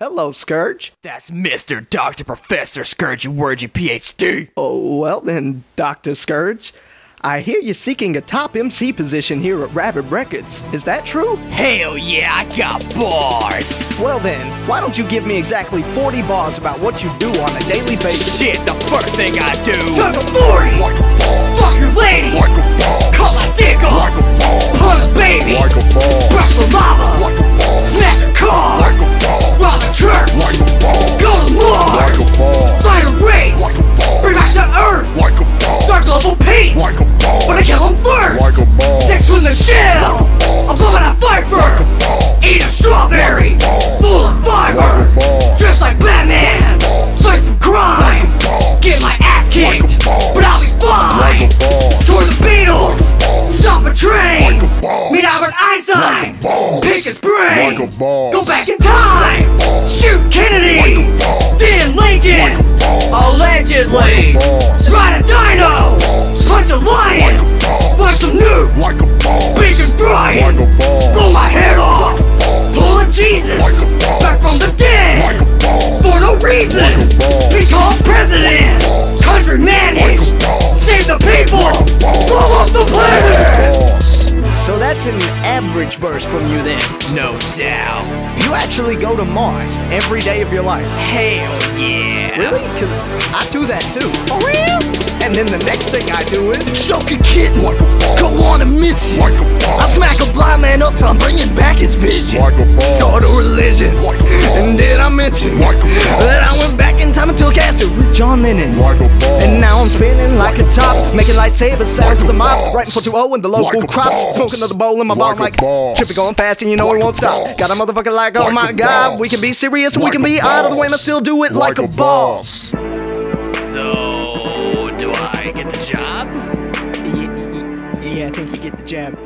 Hello, Skurj. That's Mr. Dr. Professor Scourgy Worgy PhD. Oh, well then, Dr. Skurj. I hear you're seeking a top MC position here at Rabbid Reckords. Is that true? Hell yeah, I got bars. Well then, why don't you give me exactly 40 bars about what you do on a daily basis? Shit, the first thing I do. Tug of 40! Like a ball. Fuck your lady! Call my dick off! Put a baby! Like a ball. Brush the lava! Einstein! Pick his brain! Go back in time! Shoot Kennedy! Then Lincoln! Allegedly! Ride a dino! Punch a lion! Punch some nuke! Bacon frying! Blow my head off! Pull a Jesus! Back from the dead! For no reason! Become average verse from you then. No doubt. You actually go to Mars every day of your life. Hell yeah. Really? Because I do that too. Oh, real? And then the next thing I do is. Choke a kitten, go on a mission. I smack a blind man up till I'm bringing back his vision. John Lennon? And now I'm spinning like a top, making lightsaber sounds to the mob, writing for 2 in the local Like crops, boss. smoking another bowl in my Like bomb a like boss. Trippy going fast and you know Like it won't stop. boss. Got a motherfucker like, oh Like my god, boss. we can be serious and we can a be out of the way and boss. still do it like, a boss. So, do I get the job? Yeah, I think you get the jab.